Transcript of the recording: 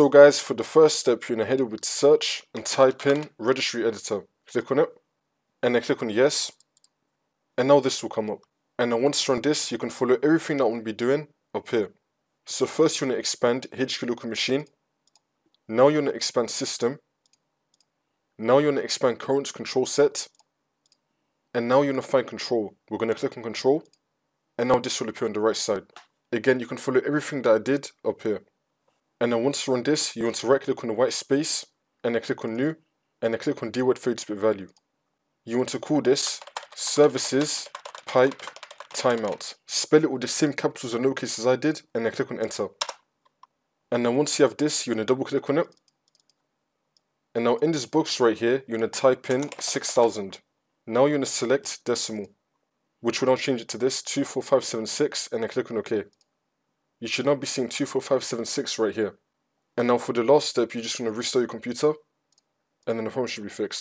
So guys, for the first step, you're to head over to search and type in registry editor. Click on it, and then click on yes, and now this will come up. And then once you run this, you can follow everything that we'll be doing up here. So first you want to expand HK local machine. Now you want to expand system. Now you want to expand current control set. And now you want to find control. We're to click on control. And now this will appear on the right side. Again, you can follow everything that I did up here. And then once you run this, you want to right click on the white space and then click on new and then click on dword fade split value. You want to call this services pipe timeout. Spell it with the same capitals and lowercase as I did and then click on enter. And then once you have this, you want to double click on it. And now in this box right here, you want to type in 6000. Now you want to select decimal, which will now change it to this 24576 and then click on OK you should now be seeing 24576 right here. And now for the last step, you just want to restore your computer, and then the problem should be fixed.